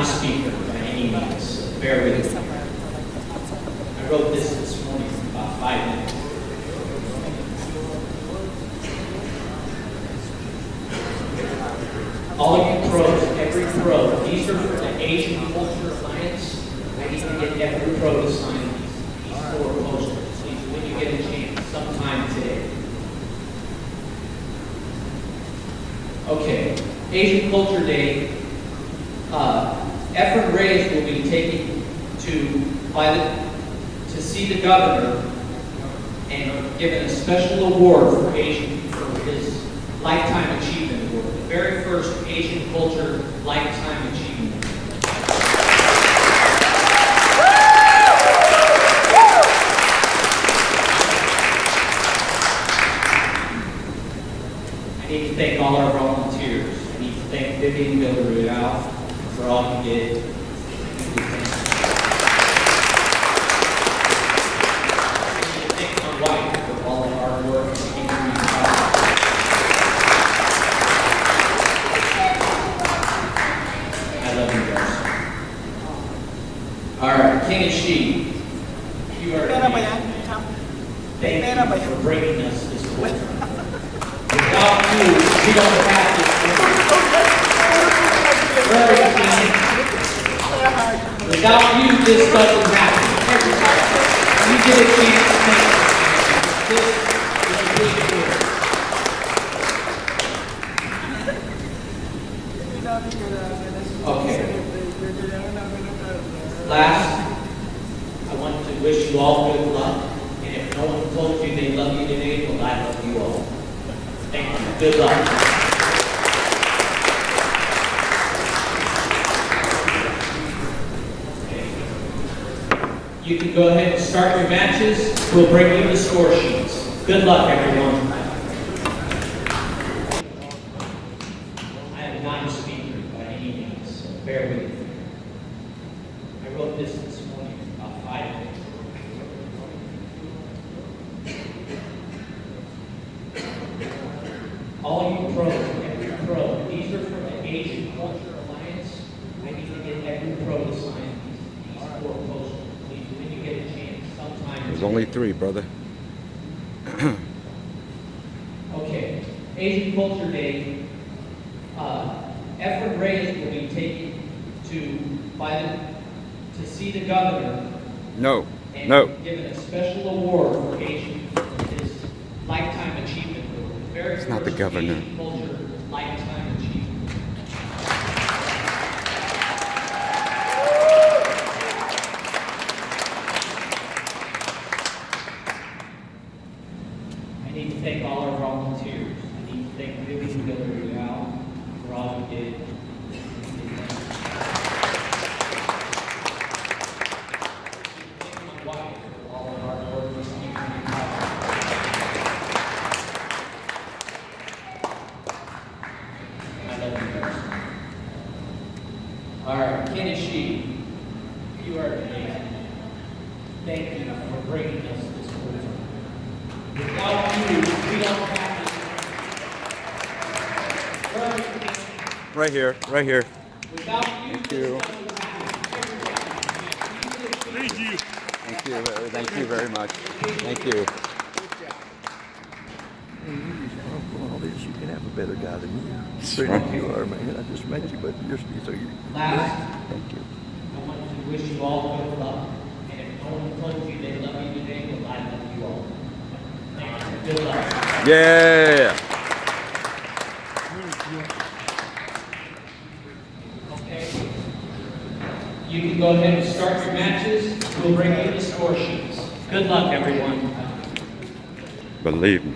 a speaker by any means. Bear with me. I wrote this this morning about five minutes. All you pros, every pro, these are for the Asian Culture Alliance. I need to get every pro to sign these, these four posters. These, when you get a chance, sometime today. Okay, Asian Culture Day uh, Efren Reyes will be taken to by the to see the governor and given a special award for Asian for his lifetime achievement award, the very first Asian Culture Lifetime Achievement. I need to thank all our volunteers. I need to thank Vivian Villarreal for all you did. I need to thank my wife for all of our work and keeping me proud. I love you guys. All right, Kenny She, you are. Pera ba yan? Champ? Thank you for bringing us this way. Without you, we don't have this. Very King. Without you, this doesn't happen. You get a chance to make this is a big deal. Okay. Last, I want to wish you all good luck. And if no one told you they love you today, well, I love you all. Thank you. Good luck. You can go ahead and start your matches. We'll bring you the score sheets. Good luck, everyone. I am not a speaker by any means, so bear with me. I wrote this this morning about five minutes. All you pros, every pro, these are from the Asian Culture Alliance. I need to get every pro to sign these, these four posters, please, when you get a chance, sometime. There's only three, brother. Okay, Asian Culture Day, uh, Efren Reyes will be taken to, by the, to see the governor No, and no. given a special award for Asian, for his lifetime achievement It's not the governor. Asian Culture Lifetime Achievement. I need to thank all our volunteers. I need to thank Vivian Villarreal for all you did. Thank my wife for all of our work and keeping me proud. I love you guys. All right, Kenny She, you are amazing. Thank you for bringing us this far. Without you, we don't have this. Right here, right here. Without you, you. this doesn't happen. Thank you. Thank you, thank you very much. Thank you. Hey, you just from all this, you can have a better guy than you. That's Pretty right. you are, man. I just met you, but you're so you. Last, Thank you. I want to wish you all good luck. And if no one told you they love you today, well, I love you all. Thank you. Good luck. Yeah. Okay? You can go ahead and start your matches. We'll bring you the score sheets. Good luck, everyone. Believe me.